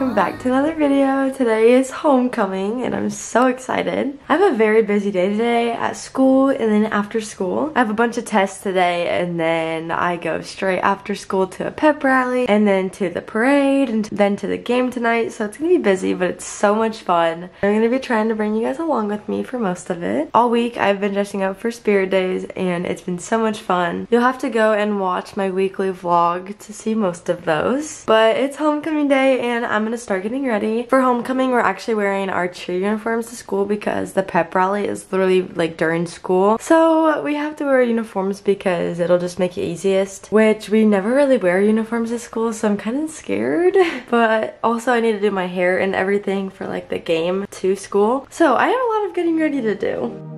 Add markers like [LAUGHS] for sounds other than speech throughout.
welcome back to another video. Today is homecoming and I'm so excited. I have a very busy day today at school and then after school. I have a bunch of tests today and then I go straight after school to a pep rally and then to the parade and then to the game tonight. So it's gonna be busy but it's so much fun. I'm gonna be trying to bring you guys along with me for most of it. All week I've been dressing up for spirit days and it's been so much fun. You'll have to go and watch my weekly vlog to see most of those. But it's homecoming day and I'm gonna start getting ready. For homecoming, we're actually wearing our cheer uniforms to school because the pep rally is literally like during school. So we have to wear uniforms because it'll just make it easiest, which we never really wear uniforms at school, so I'm kind of scared. [LAUGHS] But also I need to do my hair and everything for like the game to school. So I have a lot of getting ready to do.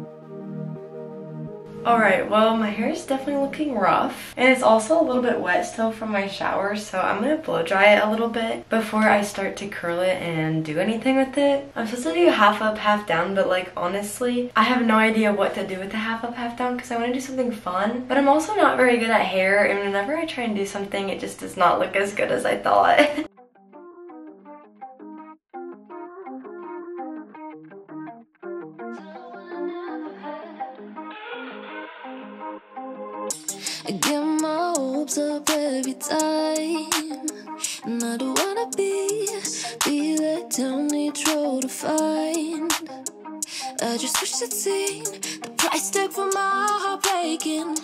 Alright, well my hair is definitely looking rough. And it's also a little bit wet still from my shower, so I'm gonna blow dry it a little bit before I start to curl it and do anything with it. I'm supposed to do half up, half down, but like honestly, I have no idea what to do with the half up, half down because I want to do something fun. But I'm also not very good at hair, and whenever I try and do something, it just does not look as good as I thought. [LAUGHS] I get my hopes up every time. And I don't wanna be, be let down each road to find. I just wish I'd seen the price tag for my heart breaking.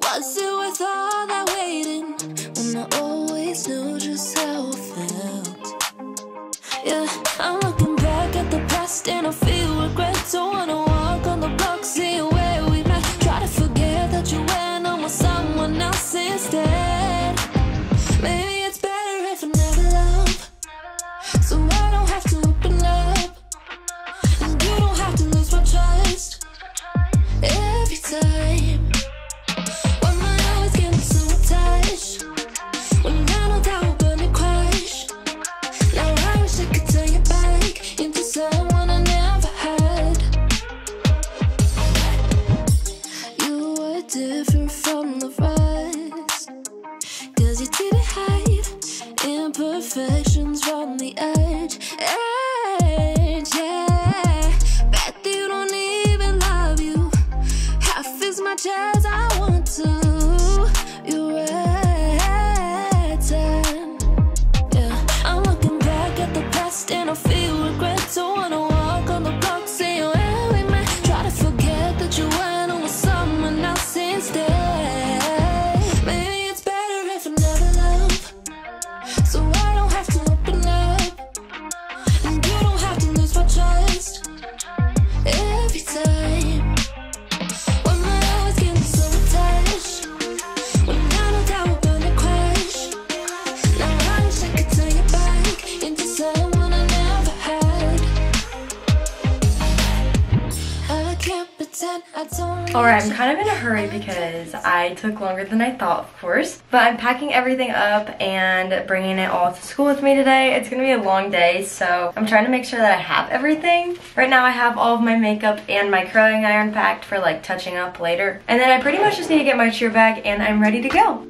Was it worth all that waiting? When I always knew just how I felt. Yeah, I'm looking back at the past and I feel regret. Don't wanna walk on the block, see Maybe it's better if I never love, so I don't have to open up, and you don't have to lose my trust every time. Why am I always getting so attached when I know that we're crash? Now I wish I could turn you back into someone I never had. You were different from the rest. Cause you hide imperfections Alright, I'm kind of in a hurry because I took longer than I thought, of course. But I'm packing everything up and bringing it all to school with me today. It's going to be a long day, so I'm trying to make sure that I have everything. Right now I have all of my makeup and my curling iron packed for like touching up later. And then I pretty much just need to get my cheer bag and I'm ready to go.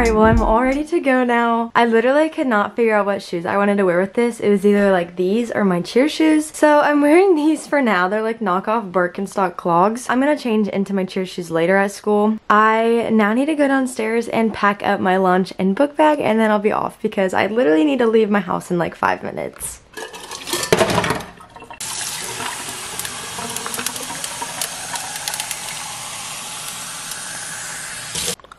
Alright, well I'm all ready to go now. I literally could not figure out what shoes I wanted to wear with this. It was either like these or my cheer shoes. So I'm wearing these for now. They're like knockoff Birkenstock clogs. I'm gonna change into my cheer shoes later at school. I now need to go downstairs and pack up my lunch and book bag and then I'll be off because I literally need to leave my house in like five minutes.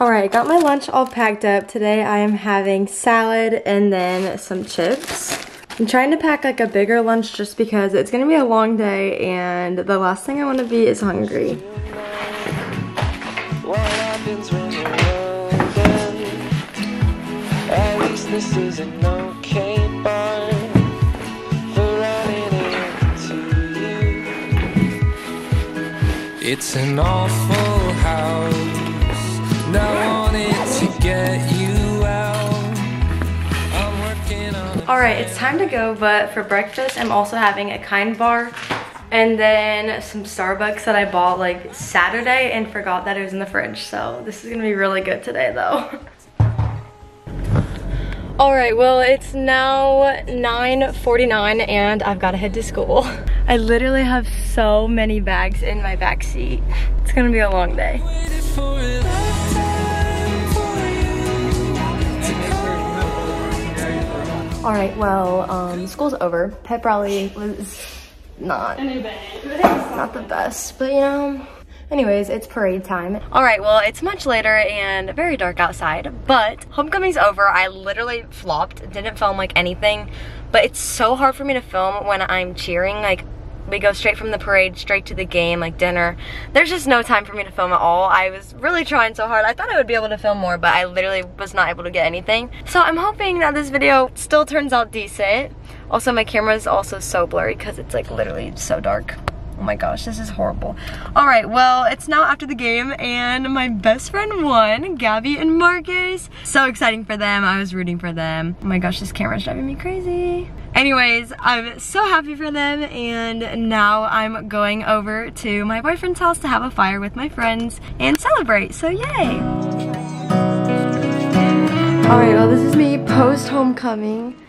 Alright, I got my lunch all packed up. Today I am having salad and then some chips. I'm trying to pack like a bigger lunch just because it's gonna be a long day and the last thing I wanna be is hungry. It's an awful house. And I wanted to get you out. I'm working on. Alright, it's time to go, but for breakfast I'm also having a kind bar and then some Starbucks that I bought like Saturday and forgot that it was in the fridge. So this is gonna be really good today though. [LAUGHS] All right, well, it's now 9.49 and I've gotta head to school. [LAUGHS] I literally have so many bags in my back seat. It's gonna be a long day. All right, well, um, school's over. Pep rally was not, not the best, but you know, anyways, it's parade time. All right, well, it's much later and very dark outside, but homecoming's over. I literally flopped, didn't film like anything, but it's so hard for me to film when I'm cheering. Like, we go straight from the parade straight to the game, like dinner. There's just no time for me to film at all. I was really trying so hard. I thought I would be able to film more, but I literally was not able to get anything. So I'm hoping that this video still turns out decent. Also, my camera is also so blurry because it's like literally so dark. Oh my gosh, this is horrible. All right, well, it's now after the game and my best friend won, Gabby and Marcus. So exciting for them. I was rooting for them. Oh my gosh, this camera's driving me crazy. Anyways, I'm so happy for them and now I'm going over to my boyfriend's house to have a fire with my friends and celebrate, so yay! Alright, well this is me post-homecoming.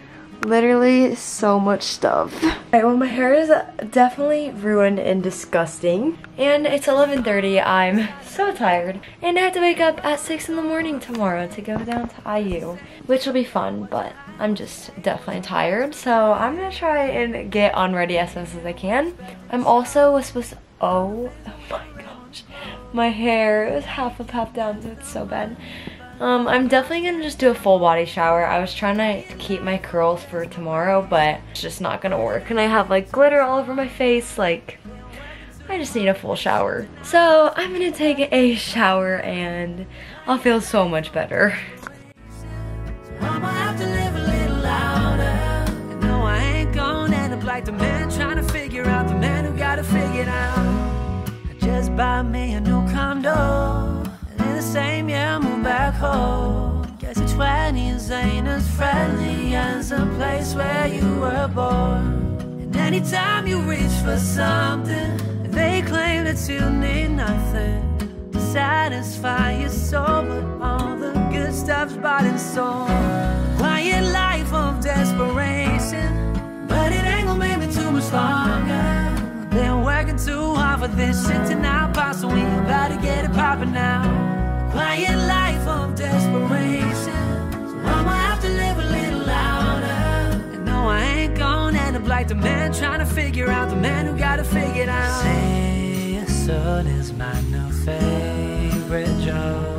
Literally so much stuff. Well my hair is definitely ruined and disgusting. And it's 11.30, I'm so tired. And I have to wake up at 6 in the morning tomorrow to go down to IU. Which will be fun, but I'm just definitely tired. So I'm gonna try and get on ready as fast as I can. I'm also supposed to, oh, [LAUGHS] oh my gosh. My hair is half a half down, so it's so bad. Um, I'm definitely gonna just do a full body shower. I was trying to keep my curls for tomorrow, but it's just not gonna work. And I have like glitter all over my face, like, I just need a full shower. So I'm gonna take a shower and I'll feel so much better. Mama, home. Guess your 20s ain't as friendly as the place where you were born. And anytime you reach for something, they claim that you need nothing to satisfy your soul. But all the good stuff's bought and sold. Quiet life of desperation, but it ain't gonna make me too much longer. Been working too hard for this shit to not pop, so we about to get it poppin' now. Quiet life of desperation. So I'ma have to live a little louder. And no, I ain't gonna end up like the man trying to figure out the man who got to figure it out. Say, son is my new favorite joke.